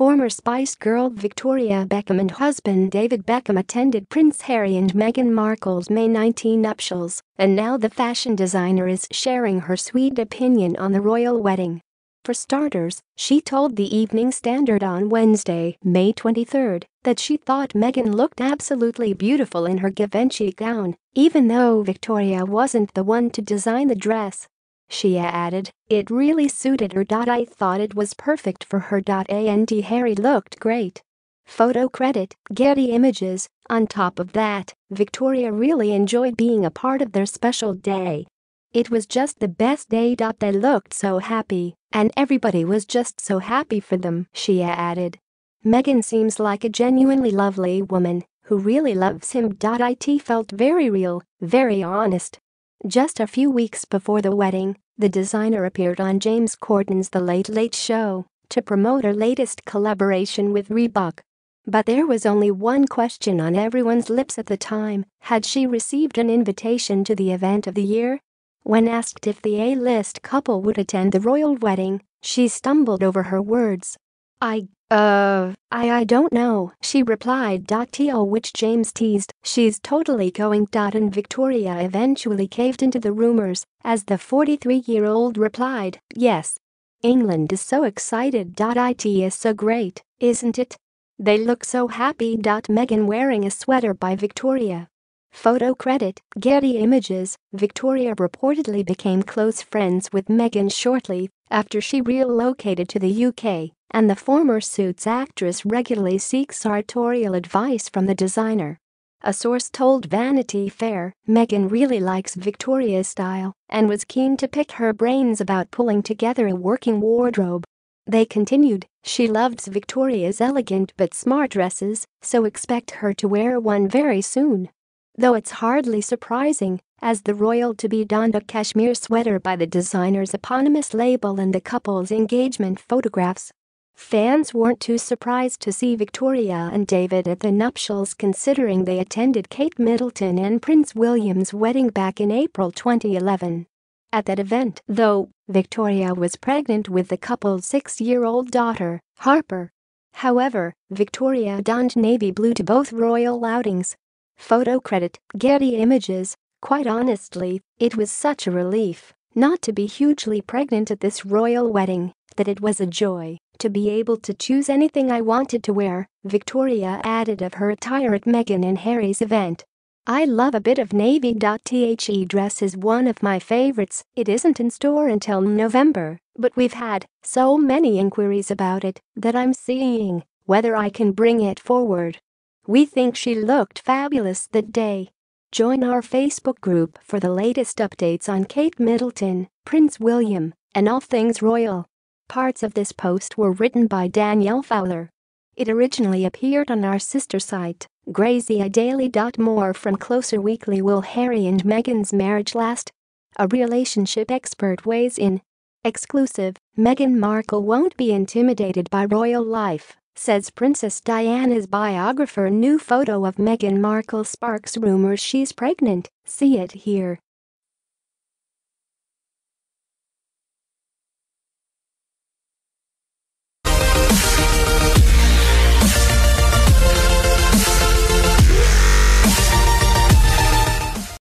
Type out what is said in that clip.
former Spice Girl Victoria Beckham and husband David Beckham attended Prince Harry and Meghan Markle's May 19 nuptials, and now the fashion designer is sharing her sweet opinion on the royal wedding. For starters, she told the Evening Standard on Wednesday, May 23, that she thought Meghan looked absolutely beautiful in her Givenchy gown, even though Victoria wasn't the one to design the dress. She added, it really suited her. I thought it was perfect for her. And Harry looked great. Photo credit, Getty Images. On top of that, Victoria really enjoyed being a part of their special day. It was just the best day. They looked so happy, and everybody was just so happy for them, she added. Meghan seems like a genuinely lovely woman who really loves him. It felt very real, very honest. Just a few weeks before the wedding, the designer appeared on James Corden's The Late Late Show to promote her latest collaboration with Reebok. But there was only one question on everyone's lips at the time had she received an invitation to the event of the year? When asked if the A list couple would attend the royal wedding, she stumbled over her words. I uh, I I don't know, she replied. To which James teased, she's totally going. Dot and Victoria eventually caved into the rumors, as the 43-year-old replied, yes. England is so excited. Dot it is so great, isn't it? They look so happy. Meghan wearing a sweater by Victoria. Photo credit, Getty Images, Victoria reportedly became close friends with Meghan shortly after she relocated to the UK and the former Suits actress regularly seeks sartorial advice from the designer. A source told Vanity Fair Meghan really likes Victoria's style and was keen to pick her brains about pulling together a working wardrobe. They continued, she loves Victoria's elegant but smart dresses, so expect her to wear one very soon. Though it's hardly surprising, as the royal-to-be donned a cashmere sweater by the designer's eponymous label in the couple's engagement photographs. Fans weren't too surprised to see Victoria and David at the nuptials considering they attended Kate Middleton and Prince William's wedding back in April 2011. At that event, though, Victoria was pregnant with the couple's six-year-old daughter, Harper. However, Victoria donned navy blue to both royal outings. Photo credit, Getty Images. Quite honestly, it was such a relief not to be hugely pregnant at this royal wedding that it was a joy to be able to choose anything I wanted to wear, Victoria added of her attire at Meghan and Harry's event. I love a bit of navy. The dress is one of my favorites. It isn't in store until November, but we've had so many inquiries about it that I'm seeing whether I can bring it forward. We think she looked fabulous that day. Join our Facebook group for the latest updates on Kate Middleton, Prince William, and all things royal. Parts of this post were written by Danielle Fowler. It originally appeared on our sister site, Daily. More from Closer Weekly Will Harry and Meghan's marriage last? A relationship expert weighs in. Exclusive, Meghan Markle won't be intimidated by royal life, says Princess Diana's biographer. New photo of Meghan Markle sparks rumors she's pregnant, see it here.